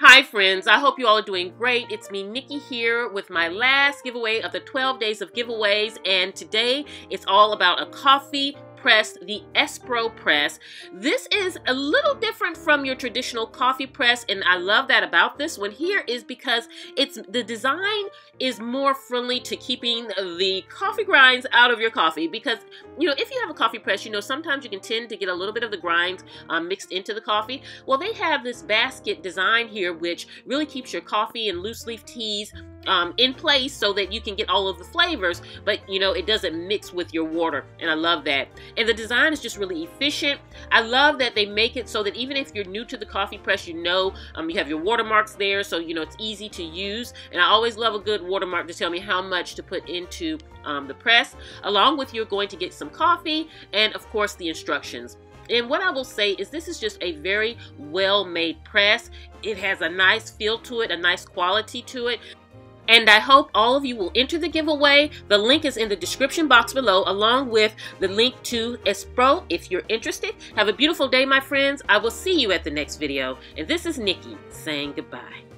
Hi friends, I hope you all are doing great. It's me, Nikki, here with my last giveaway of the 12 days of giveaways. And today it's all about a coffee press, the Espro press. This is a little different from your traditional coffee press, and I love that about this one here is because it's the design is more friendly to keeping the coffee grinds out of your coffee because you know if you have a coffee press you know sometimes you can tend to get a little bit of the grinds um, mixed into the coffee well they have this basket design here which really keeps your coffee and loose leaf teas um, in place so that you can get all of the flavors, but you know, it doesn't mix with your water. And I love that. And the design is just really efficient. I love that they make it so that even if you're new to the coffee press, you know, um, you have your watermarks there. So, you know, it's easy to use. And I always love a good watermark to tell me how much to put into um, the press. Along with you're going to get some coffee and of course the instructions. And what I will say is this is just a very well made press. It has a nice feel to it, a nice quality to it. And I hope all of you will enter the giveaway. The link is in the description box below, along with the link to Espro if you're interested. Have a beautiful day, my friends. I will see you at the next video. And this is Nikki saying goodbye.